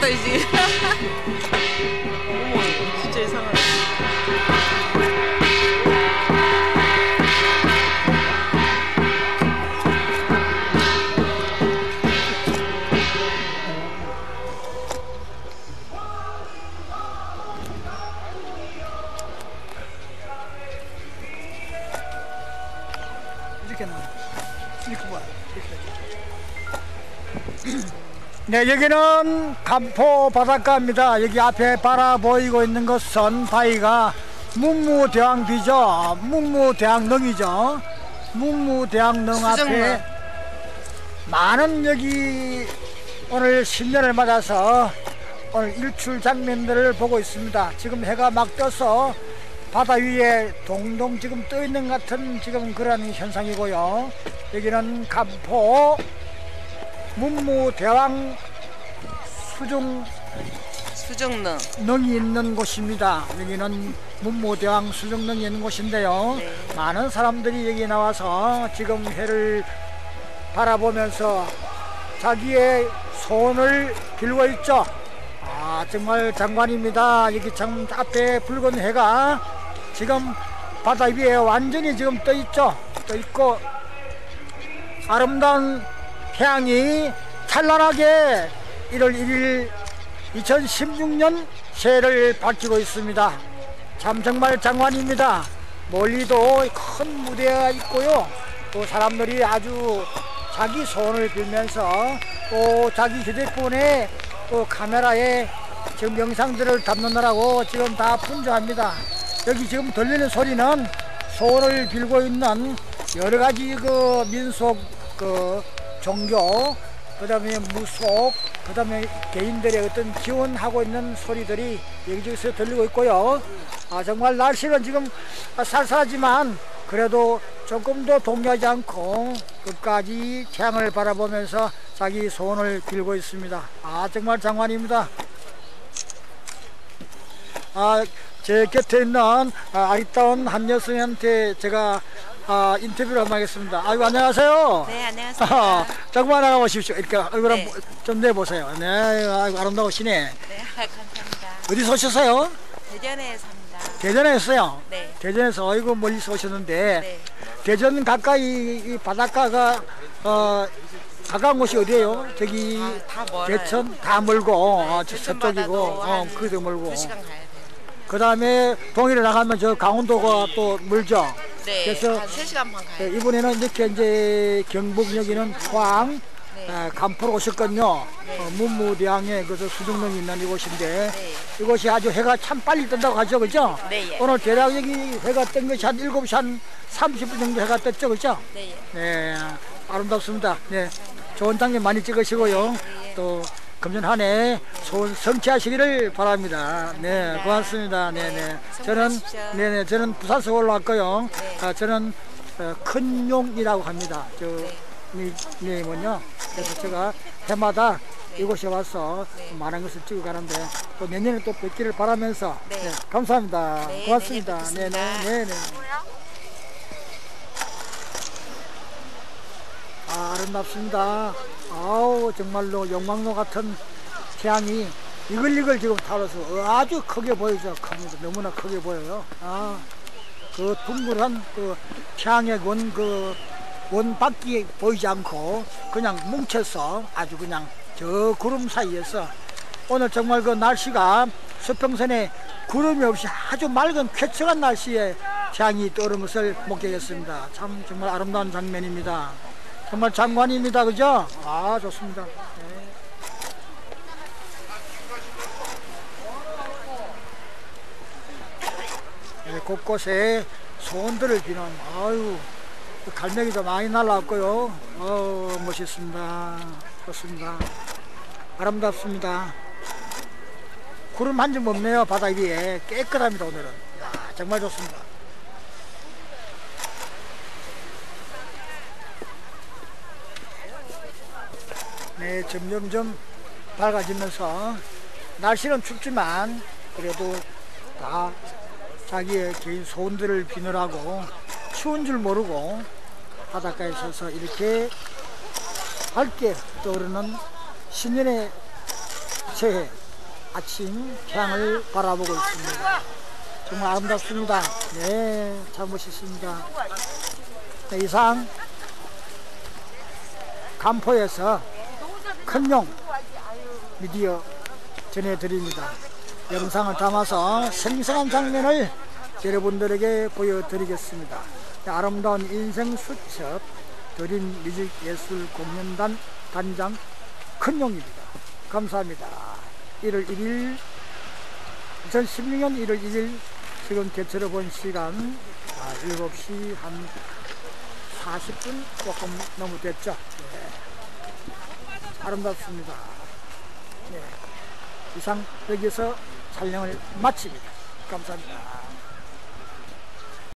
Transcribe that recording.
他已 네, 여기는 간포 바닷가입니다. 여기 앞에 바라 보이고 있는 것은 바위가 문무대왕비죠. 문무대왕릉이죠. 문무대왕릉 앞에. 많은 여기 오늘 신년을 맞아서 오늘 일출 장면들을 보고 있습니다. 지금 해가 막 떠서 바다 위에 동동 지금 떠 있는 것 같은 지금 그런 현상이고요. 여기는 간포 문무대왕 수중 수정릉. 능이 있는 곳입니다. 여기는 문무대왕 수정능이 있는 곳인데요. 네. 많은 사람들이 여기 나와서 지금 해를 바라보면서 자기의 소원을 빌고 있죠. 아 정말 장관입니다. 여기 참 앞에 붉은 해가 지금 바다 위에 완전히 지금 떠 있죠. 떠 있고 아름다운 태양이 찬란하게 1월 1일 2016년 새해를 밝히고 있습니다. 참 정말 장관입니다. 멀리도 큰 무대가 있고요. 또 사람들이 아주 자기 소원을 빌면서 또 자기 휴대폰에 또 카메라에 지금 영상들을 담느라고 지금 다 분주합니다. 여기 지금 들리는 소리는 소원을 빌고 있는 여러 가지 그 민속 그 종교 그다음에 무속 그 다음에 개인들의 어떤 기원하고 있는 소리들이 여기저기서 들리고 있고요. 아 정말 날씨는 지금 쌀쌀하지만 그래도 조금 더 동요하지 않고 끝까지 태양을 바라보면서 자기 소원을 빌고 있습니다. 아 정말 장관입니다. 아, 제 곁에 있는 아, 아리따운 한 여성한테 제가 아, 인터뷰를 한번 하겠습니다. 아이고 안녕하세요. 네, 안녕하세요. 아, 조금만 나가보십시오. 이렇게 얼굴 네. 한번 좀 내보세요. 네, 아이고 아름다우시네. 네, 감사합니다. 어디서 오셨어요? 대전에 삽니다. 대전에서요. 네. 대전에서 아이고 멀리서 오셨는데 네. 대전 가까이 이 바닷가가 어 가까운 곳이 어디예요? 저기 아, 다. 대천 다 멀고 어, 저- 대천 저쪽이고 바다도 어, 한 그도 멀고 가야 돼요. 그 다음에 동해를 나가면 저 강원도가 또 멀죠. 네, 그래서 한 3시간 반 가야 네, 돼요. 이번에는 이렇게 이제 경북 여기는 포항 네. 아, 간포로 오셨거든요. 네. 어, 문무대항에 그저 수중릉이 있는 이곳인데 네. 이곳이 아주 해가 참 빨리 뜬다고 하죠, 그죠? 네, 예. 오늘 대략 여기 해가 뜬 것이 한 7시 한 30분 정도 해가 떴죠, 그죠? 네, 예. 네, 아름답습니다. 네, 좋은 장면 많이 찍으시고요. 또 금년 한 해 소원 성취하시기를 바랍니다. 네, 고맙습니다. 네, 네. 저는 성공하십시오. 네, 네, 저는 부산서 올라왔고요. 네. 아, 저는 어, 큰용이라고 합니다. 저 네. 닉네임은요. 그래서 제가 해마다 네. 이곳에 와서 네. 많은 것을 찍어 가는데 또 내년에 또 뵙기를 바라면서 네. 네, 감사합니다. 네, 고맙습니다. 내년에 네, 뵙겠습니다. 네, 네, 네. 아, 아름답습니다. 아우 정말로 영광로 같은 태양이 이글이글 지금 타로서 아주 크게 보이죠. 큽니다. 너무나 크게 보여요. 아, 그 둥글한 그 태양의 원 그 원밖이 보이지 않고 그냥 뭉쳐서 아주 그냥 저 구름 사이에서 오늘 정말 그 날씨가 수평선에 구름이 없이 아주 맑은 쾌청한 날씨에 태양이 떠오른 것을 목격했습니다. 참 정말 아름다운 장면입니다. 정말 장관입니다. 그죠? 아, 좋습니다. 네. 네, 곳곳에 소원들을 비는 아유 갈매기도 많이 날라왔고요. 어 멋있습니다. 좋습니다. 아름답습니다. 구름 한 점 없네요. 바다 위에 깨끗합니다. 오늘은 야, 정말 좋습니다. 네, 점점점 밝아지면서 날씨는 춥지만 그래도 다 자기의 개인 소원들을 비느라고 추운 줄 모르고 바닷가에 서서 이렇게 밝게 떠오르는 신년의 새해 아침 태양을 바라보고 있습니다. 정말 아름답습니다. 네, 잘 멋있습니다. 네, 이상 간포에서 큰용 미디어 전해드립니다. 영상을 담아서 생생한 장면을 여러분들에게 보여드리겠습니다. 네, 아름다운 인생 수첩 드림 뮤직 예술 공연단 단장 큰용입니다. 감사합니다. 1월 1일 2016년 1월 1일 지금 개최를 본 시간 아, 7시 한 40분 조금 너무 됐죠. 네. 아름답습니다. 네. 이상 여기서 촬영을 마칩니다. 감사합니다.